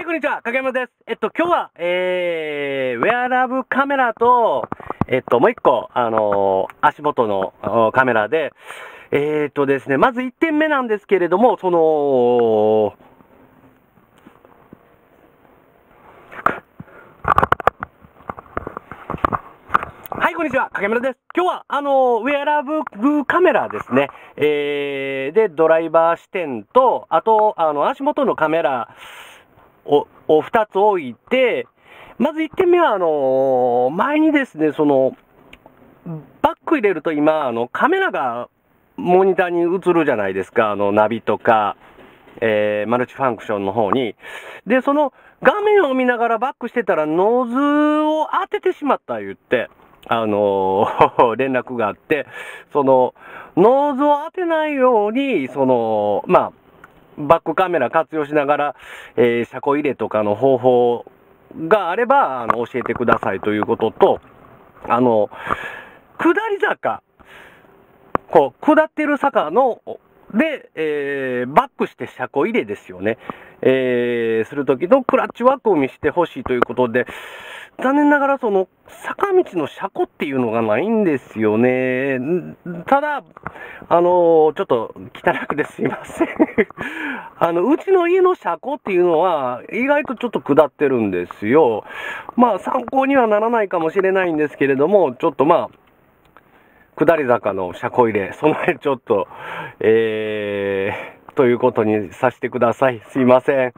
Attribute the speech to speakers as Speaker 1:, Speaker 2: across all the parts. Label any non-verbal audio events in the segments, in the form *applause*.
Speaker 1: はい、こんにちは。影山です。えっと、今日は、えー、ウェアラブカメラと、えっと、もう一個、あのー足元のカメラで、えー、っとですね、まず1点目なんですけれども、その、はい、こんにちは。影村です。今日は、あの、ウェアラブカメラですね。えー、で、ドライバー視点と、あと、あの、足元のカメラを、を2つ置いて、まず1点目は、あの、前にですね、その、バック入れると今、あの、カメラがモニターに映るじゃないですか。あの、ナビとか、えー、マルチファンクションの方に。で、その画面を見ながらバックしてたらノーズを当ててしまった言って、あのー *laughs* 連絡があって、その、ノーズを当てないように、その、まあ、バックカメラ活用しながら、えー車庫入れとかの方法があれば、あの、教えてくださいということと、あの、下り坂、こう、下ってる坂の、で、えーバックして車庫入れですよね。えーするときのクラッチワークを見せてほしいということで、残念ながらその、坂道の車庫っていうのがないんですよね。ただ、あのちょっと汚くですいません。*laughs* あの、うちの家の車庫っていうのは、意外とちょっと下ってるんですよ。まあ、参考にはならないかもしれないんですけれども、ちょっとまあ、下り坂の車庫入れ、その辺ちょっと、えー、ということにさせてください。すいません。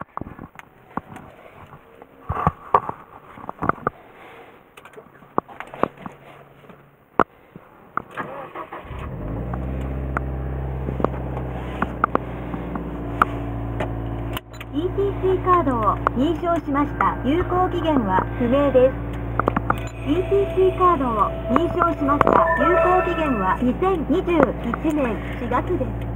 Speaker 2: ETC カードを認証しました。有効期限は不明です。ETC カードを認証しました。有効期限は2021年4月です。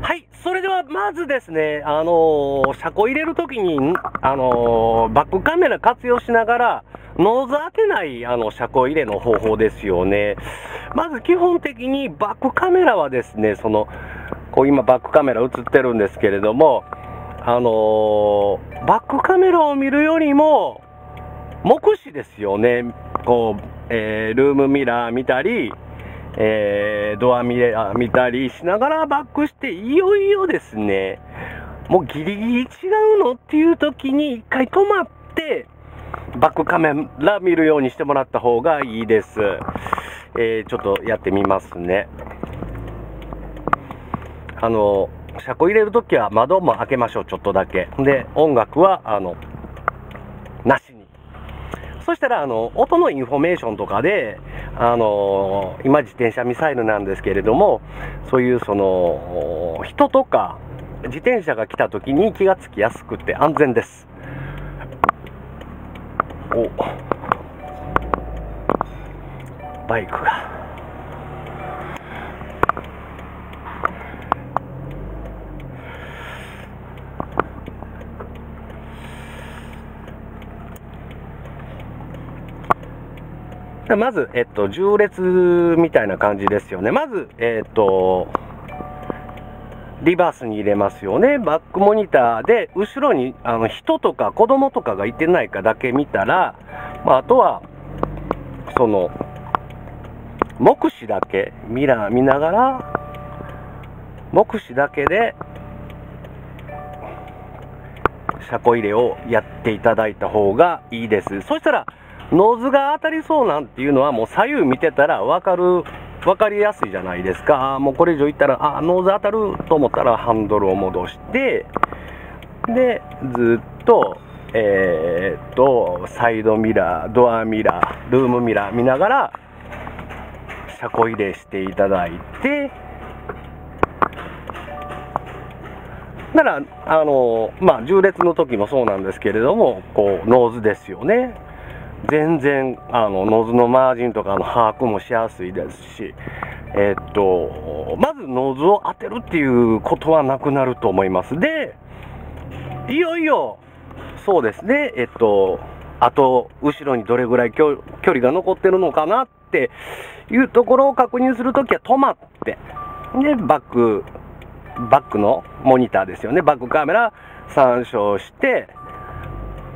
Speaker 1: はい、それではまずですね、あのー車庫入れるときに、あのーバックカメラ活用しながら、ノーズ当てない、あの、車庫入れの方法ですよね。まず基本的にバックカメラはですね、その、こう今バックカメラ映ってるんですけれども、あのーバックカメラを見るよりも、目視ですよね。こう、えールームミラー見たり、えードアミラー見たりしながらバックして、いよいよですね、もうギリギリ違うのっていう時に一回止まって、バックカメラ見るようにしてもらった方がいいです。えーちょっとやってみますね。あの、車庫入れるときは窓も開けましょう、ちょっとだけ。で、音楽は、あの、なしに。そしたら、あの、音のインフォメーションとかで、あの、今自転車ミサイルなんですけれども、そういうその、人とか、自転車が来た時に気がつきやすくて安全です。おバイクが。まず、えっと、縦列みたいな感じですよね。まず、えっと、リバースに入れますよね。バックモニターで、後ろにあの人とか子供とかがいてないかだけ見たら、まあ、あとは、その、目視だけ、ミラー見ながら、目視だけで、車庫入れをやっていただいた方がいいです。そしたら、ノーズが当たりそうなんていうのはもう左右見てたらわかる、わかりやすいじゃないですか。もうこれ以上いったら、あ、ノーズ当たると思ったらハンドルを戻して、で、ずっと、えーっと、サイドミラー、ドアミラー、ルームミラー見ながら、車庫入れしていただいて、なら、あの、まあ、縦列の時もそうなんですけれども、こう、ノーズですよね。全然、あの、ノーズのマージンとかの把握もしやすいですし、えっと、まずノーズを当てるっていうことはなくなると思います。で、いよいよ、そうですね、えっと、あと、後ろにどれぐらい距離が残ってるのかなっていうところを確認するときは止まって、で、バック、バックのモニターですよね、バックカメラ参照して、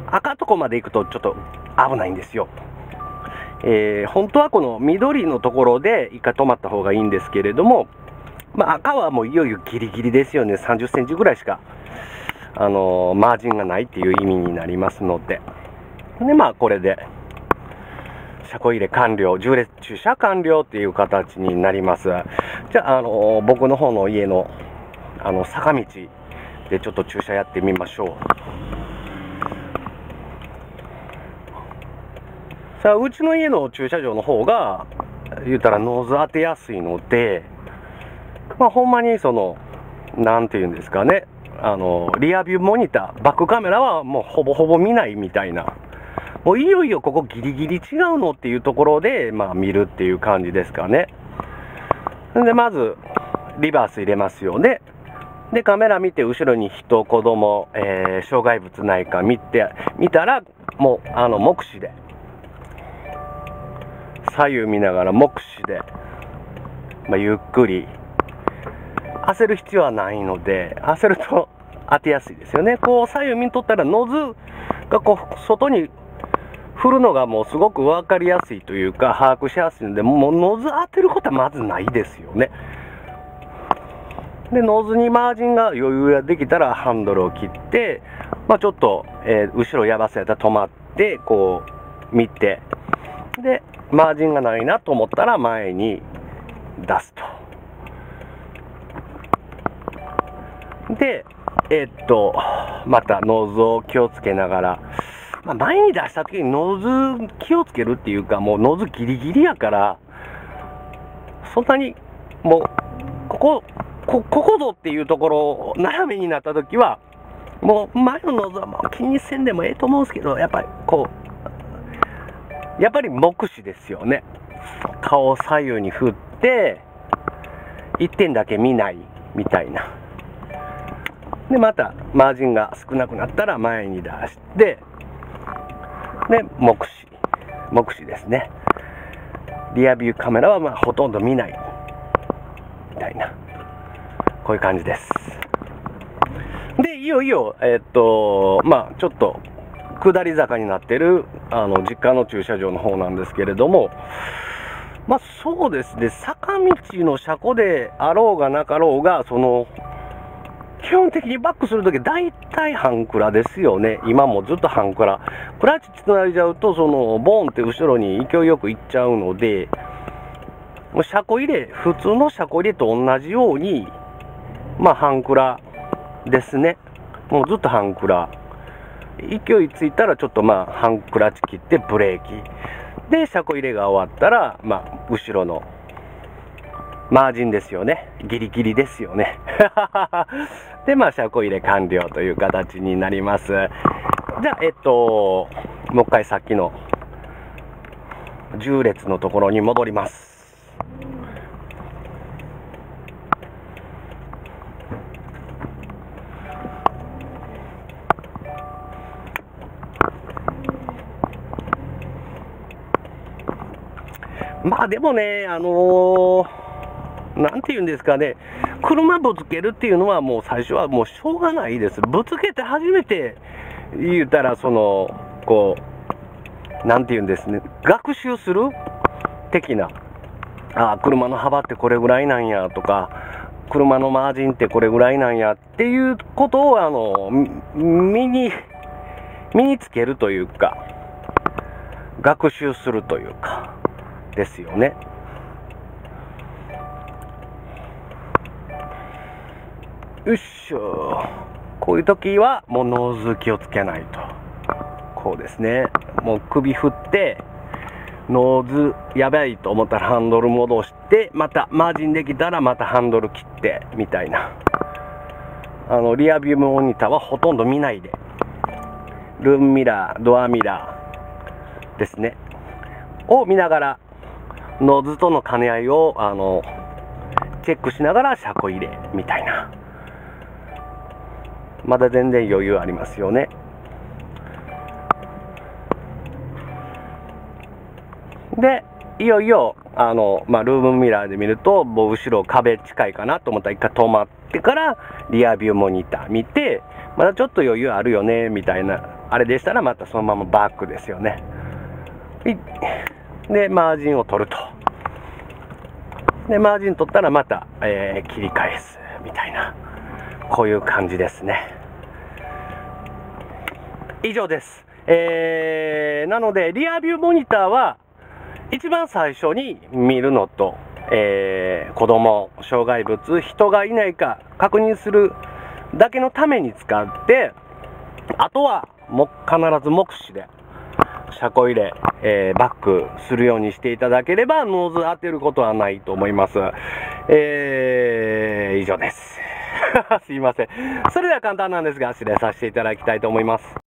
Speaker 1: 赤とこまで行くとちょっと危ないんですよ。えー、本当はこの緑のところで一回止まった方がいいんですけれども、まあ、赤はもういよいよギリギリですよね。30センチぐらいしか、あのー、マージンがないっていう意味になりますので。で、まあ、これで、車庫入れ完了、重列駐車完了っていう形になります。じゃあ、あの、僕の方の家の、あの、坂道でちょっと駐車やってみましょう。さあ、うちの家の駐車場の方が、言うたらノーズ当てやすいので、まあ、ほんまにその、なんていうんですかね、あの、リアビューモニター、バックカメラはもうほぼほぼ見ないみたいな。もういよいよここギリギリ違うのっていうところで、まあ見るっていう感じですかね。で、まず、リバース入れますよね。で、カメラ見て、後ろに人、子供、えー、障害物ないか見て、見たら、もう、あの、目視で、左右見ながら目視で、まあ、ゆっくり、焦る必要はないので、焦ると当てやすいですよね。こう、左右見とったら、ノーズがこう、外に振るのがもうすごく分かりやすいというか、把握しやすいので、もうノーズ当てることはまずないですよね。で、ノーズにマージンが余裕ができたらハンドルを切って、まあ、ちょっと、えー、後ろやばそやったら止まって、こう、見て、で、マージンがないなと思ったら前に出すと。で、え、っと、またノーズを気をつけながら、まあ、前に出した時にノーズ気をつけるっていうか、もうノーズギリギリやから、そんなに、もう、ここ、こ、ここぞっていうところを、斜めになった時は、もう前のノーズはもう気にせんでもええと思うんですけど、やっぱりこう、やっぱり目視ですよね。顔を左右に振って、一点だけ見ないみたいな。で、また、マージンが少なくなったら前に出して、で、目視。目視ですね。リアビューカメラはまあほとんど見ない。みたいな。こういう感じです。で、いよいよ、えー、っと、まあちょっと、下り坂になってる、あの、実家の駐車場の方なんですけれども、まあそうですね、坂道の車庫であろうがなかろうが、その、基本的にバックするとき、大体半クラですよね。今もずっと半クラ。クラッチつないじゃうと、その、ボーンって後ろに勢いよく行っちゃうので、もう車庫入れ、普通の車庫入れと同じように、まあ、半クラですね。もうずっと半クラ。勢いついたらちょっとまあ、半クラチ切ってブレーキ。で、車庫入れが終わったら、まあ、後ろのマージンですよね。ギリギリですよね。*laughs* で、まあ、車庫入れ完了という形になります。じゃあ、えっと、もう一回さっきの重列のところに戻ります。まあでもね、あのー、なんて言うんですかね、車ぶつけるっていうのはもう最初はもうしょうがないです。ぶつけて初めて言うたら、その、こう、なんて言うんですね、学習する？的な、ああ、車の幅ってこれぐらいなんやとか、車のマージンってこれぐらいなんやっていうことを、あの、身に、身につけるというか、学習するというか、ですよね。よっしょ。こういう時はもうノーズ気をつけないと。こうですね。もう首振って、ノーズやばいと思ったらハンドル戻して、またマージンできたらまたハンドル切って、みたいな。あの、リアビューモニターはほとんど見ないで。ルームミラー、ドアミラーですね。を見ながら、ノーズとの兼ね合いを、あの、チェックしながら車庫入れ、みたいな。まだ全然余裕ありますよね。で、いよいよあの、まあ、ルームミラーで見ると、もう後ろ壁近いかなと思ったら一回止まってから、リアビューモニター見て、まだちょっと余裕あるよね、みたいな、あれでしたらまたそのままバックですよね。で、マージンを取ると。で、マージン取ったらまた、えー切り返す、みたいな、こういう感じですね。以上です。えー、なので、リアビューモニターは、一番最初に見るのと、えー、子供、障害物、人がいないか確認するだけのために使って、あとは、も、必ず目視で、車庫入れ、えーバックするようにしていただければ、ノーズ当てることはないと思います。えー、以上です。*laughs* すいません。それでは簡単なんですが、失礼させていただきたいと思います。